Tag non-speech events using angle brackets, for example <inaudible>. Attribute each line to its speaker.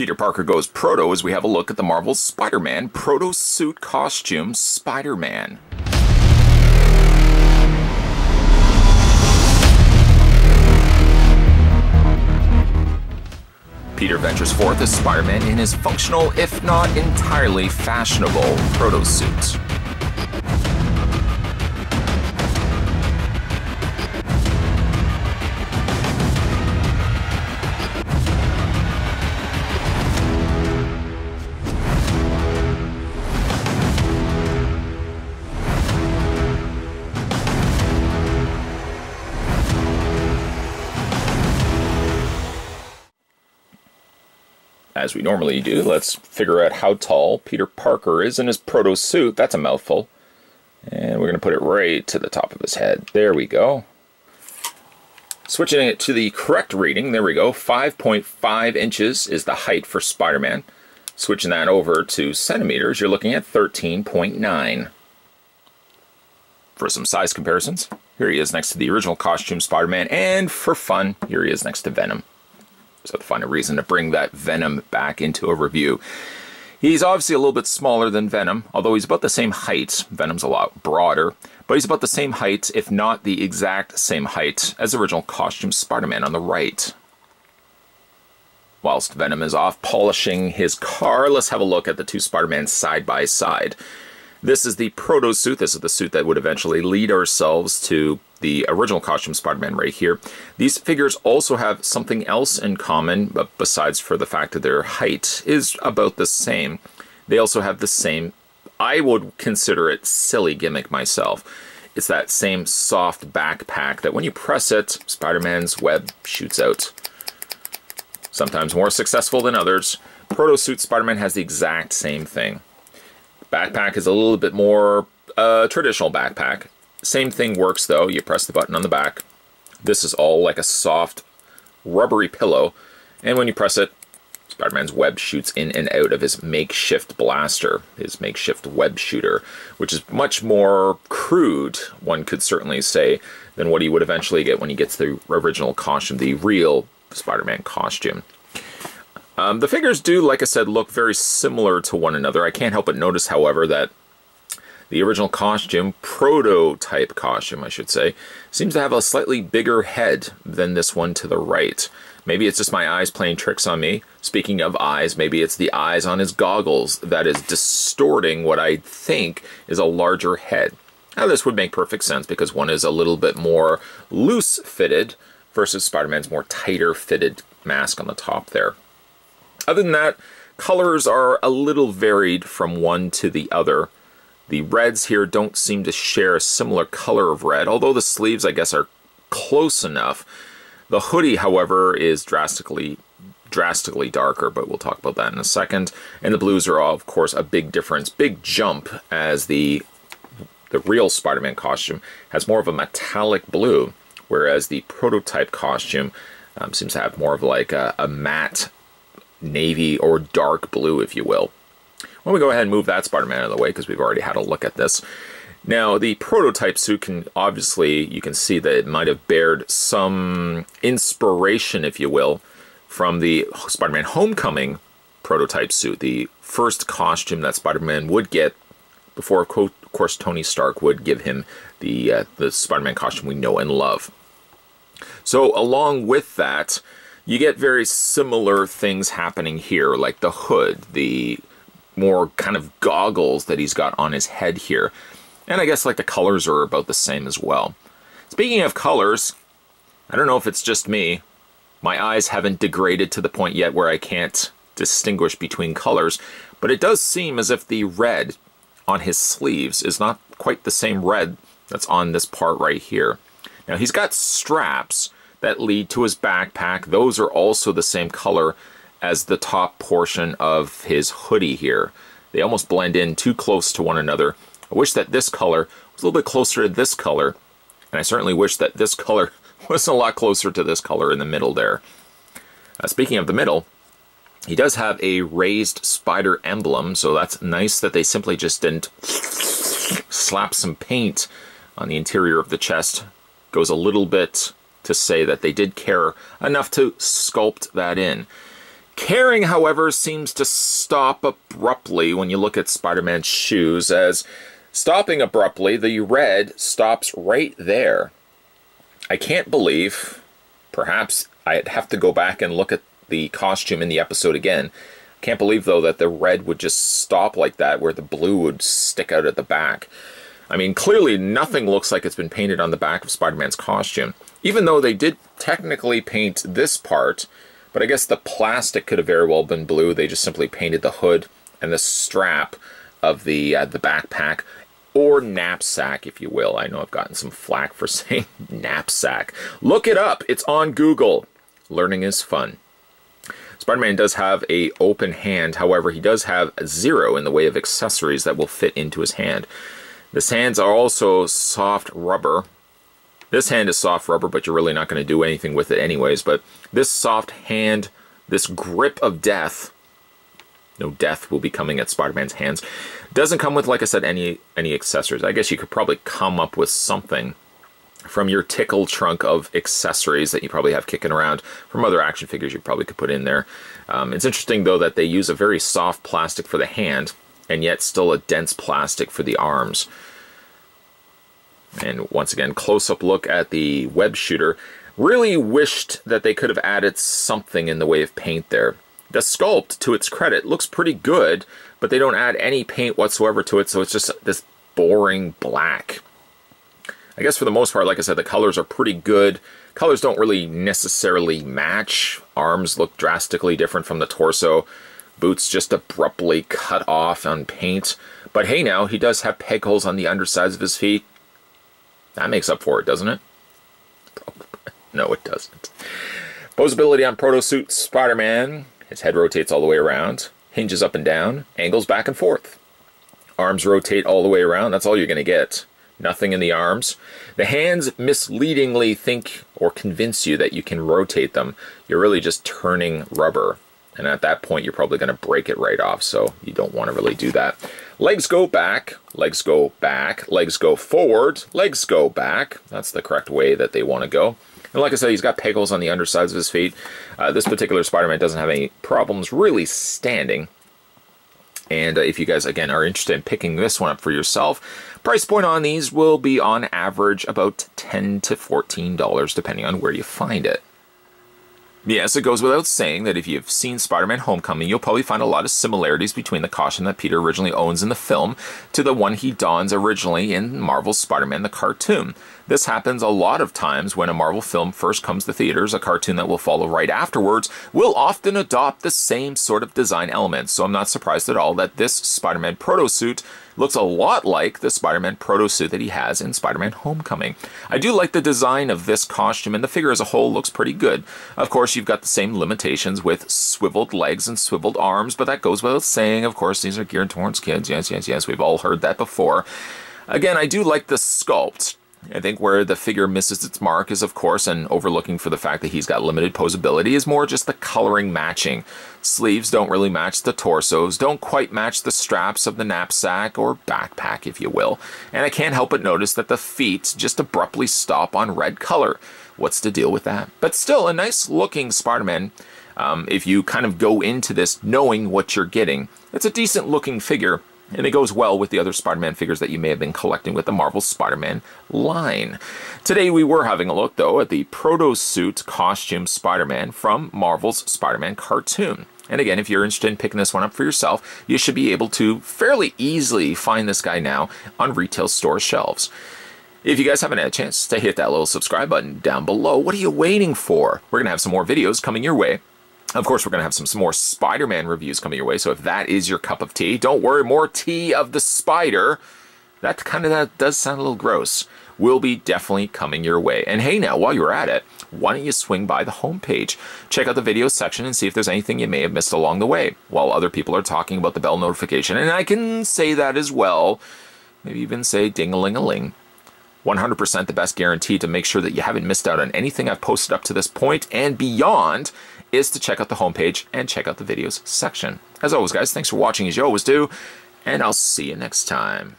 Speaker 1: Peter Parker goes proto as we have a look at the Marvel Spider-Man proto suit costume Spider-Man. Peter ventures forth as Spider-Man in his functional, if not entirely fashionable, proto suit. As we normally do, let's figure out how tall Peter Parker is in his proto suit. That's a mouthful. And we're going to put it right to the top of his head. There we go. Switching it to the correct reading, there we go. 5.5 inches is the height for Spider-Man. Switching that over to centimeters, you're looking at 13.9. For some size comparisons, here he is next to the original costume Spider-Man, and for fun, here he is next to Venom. So to find a reason to bring that Venom back into a review. He's obviously a little bit smaller than Venom, although he's about the same height. Venom's a lot broader, but he's about the same height, if not the exact same height, as the original costume Spider-Man on the right. Whilst Venom is off polishing his car, let's have a look at the two Spider-Man side by side. This is the proto suit. This is the suit that would eventually lead ourselves to the original costume Spider-Man right here. These figures also have something else in common, but besides for the fact that their height is about the same. They also have the same, I would consider it silly gimmick myself. It's that same soft backpack that when you press it, Spider-Man's web shoots out. Sometimes more successful than others. Proto Suit Spider-Man has the exact same thing. Backpack is a little bit more uh, traditional backpack. Same thing works though. You press the button on the back. This is all like a soft rubbery pillow. And when you press it, Spider-Man's web shoots in and out of his makeshift blaster, his makeshift web shooter, which is much more crude, one could certainly say, than what he would eventually get when he gets the original costume, the real Spider-Man costume. Um, the figures do, like I said, look very similar to one another. I can't help but notice, however, that the original costume, prototype costume, I should say, seems to have a slightly bigger head than this one to the right. Maybe it's just my eyes playing tricks on me. Speaking of eyes, maybe it's the eyes on his goggles that is distorting what I think is a larger head. Now, this would make perfect sense because one is a little bit more loose fitted versus Spider Man's more tighter fitted mask on the top there. Other than that, colors are a little varied from one to the other. The reds here don't seem to share a similar color of red, although the sleeves, I guess, are close enough. The hoodie, however, is drastically drastically darker, but we'll talk about that in a second. And the blues are, of course, a big difference, big jump, as the the real Spider-Man costume has more of a metallic blue, whereas the prototype costume um, seems to have more of like a, a matte navy or dark blue, if you will. Well, we go ahead and move that Spider-Man out of the way because we've already had a look at this. Now, the prototype suit can obviously, you can see that it might have bared some inspiration, if you will, from the Spider-Man Homecoming prototype suit, the first costume that Spider-Man would get before, of course, Tony Stark would give him the, uh, the Spider-Man costume we know and love. So, along with that, you get very similar things happening here, like the hood, the more kind of goggles that he's got on his head here. And I guess like the colors are about the same as well. Speaking of colors, I don't know if it's just me. My eyes haven't degraded to the point yet where I can't distinguish between colors, but it does seem as if the red on his sleeves is not quite the same red that's on this part right here. Now he's got straps that lead to his backpack. Those are also the same color as the top portion of his hoodie here. They almost blend in too close to one another. I wish that this color was a little bit closer to this color, and I certainly wish that this color <laughs> was a lot closer to this color in the middle there. Uh, speaking of the middle, he does have a raised spider emblem, so that's nice that they simply just didn't <laughs> slap some paint on the interior of the chest. Goes a little bit to say that they did care enough to sculpt that in. Caring, however, seems to stop abruptly when you look at Spider-Man's shoes, as stopping abruptly, the red stops right there. I can't believe, perhaps I'd have to go back and look at the costume in the episode again. Can't believe, though, that the red would just stop like that, where the blue would stick out at the back. I mean, clearly nothing looks like it's been painted on the back of Spider-Man's costume. Even though they did technically paint this part, but I guess the plastic could have very well been blue. They just simply painted the hood and the strap of the uh, the backpack or knapsack, if you will. I know I've gotten some flack for <laughs> saying knapsack. Look it up. It's on Google. Learning is fun. Spider-Man does have a open hand, however, he does have zero in the way of accessories that will fit into his hand. The hands are also soft rubber. This hand is soft rubber, but you're really not going to do anything with it anyways. But this soft hand, this grip of death, no death will be coming at Spider-Man's hands, doesn't come with, like I said, any any accessories. I guess you could probably come up with something from your tickle trunk of accessories that you probably have kicking around from other action figures you probably could put in there. Um, it's interesting though that they use a very soft plastic for the hand and yet still a dense plastic for the arms. And once again, close-up look at the web shooter. Really wished that they could have added something in the way of paint there. The sculpt, to its credit, looks pretty good, but they don't add any paint whatsoever to it, so it's just this boring black. I guess for the most part, like I said, the colors are pretty good. Colors don't really necessarily match. Arms look drastically different from the torso. Boots just abruptly cut off on paint. But hey now, he does have peg holes on the undersides of his feet. That makes up for it, doesn't it? no, it doesn't. Posability on Proto Suit Spider-Man. His head rotates all the way around, hinges up and down, angles back and forth. Arms rotate all the way around. That's all you're going to get. Nothing in the arms. The hands misleadingly think or convince you that you can rotate them. You're really just turning rubber. And at that point, you're probably going to break it right off, so you don't want to really do that. Legs go back, legs go back, legs go forward, legs go back. That's the correct way that they want to go. And like I said, he's got peg holes on the undersides of his feet. Uh, this particular Spider-Man doesn't have any problems really standing. And uh, if you guys, again, are interested in picking this one up for yourself, price point on these will be on average about 10 to $14, depending on where you find it. Yes, it goes without saying that if you've seen Spider-Man Homecoming, you'll probably find a lot of similarities between the costume that Peter originally owns in the film to the one he dons originally in Marvel's Spider-Man the cartoon. This happens a lot of times when a Marvel film first comes to theaters, a cartoon that will follow right afterwards will often adopt the same sort of design elements, so I'm not surprised at all that this Spider-Man proto-suit looks a lot like the Spider-Man proto-suit that he has in Spider-Man Homecoming. I do like the design of this costume, and the figure as a whole looks pretty good. Of course, you've got the same limitations with swiveled legs and swiveled arms, but that goes without saying. Of course, these are geared towards kids. Yes, yes, yes, we've all heard that before. Again, I do like the sculpt. I think where the figure misses its mark is, of course, and overlooking for the fact that he's got limited posability, is more just the coloring matching. Sleeves don't really match the torsos, don't quite match the straps of the knapsack or backpack, if you will. And I can't help but notice that the feet just abruptly stop on red color. What's the deal with that? But still, a nice looking Spider-Man. Um, if you kind of go into this knowing what you're getting, it's a decent looking figure and it goes well with the other Spider-Man figures that you may have been collecting with the Marvel Spider-Man line. Today we were having a look, though, at the proto-suit costume Spider-Man from Marvel's Spider-Man cartoon. And again, if you're interested in picking this one up for yourself, you should be able to fairly easily find this guy now on retail store shelves. If you guys haven't had a chance to hit that little subscribe button down below, what are you waiting for? We're going to have some more videos coming your way of course, we're going to have some, some more Spider-Man reviews coming your way, so if that is your cup of tea, don't worry, more tea of the spider. That kind of that does sound a little gross. Will be definitely coming your way. And hey now, while you're at it, why don't you swing by the homepage? Check out the video section and see if there's anything you may have missed along the way, while other people are talking about the bell notification. And I can say that as well. Maybe even say ding-a-ling-a-ling. 100% the best guarantee to make sure that you haven't missed out on anything I've posted up to this point and beyond is to check out the homepage and check out the videos section. As always, guys, thanks for watching as you always do, and I'll see you next time.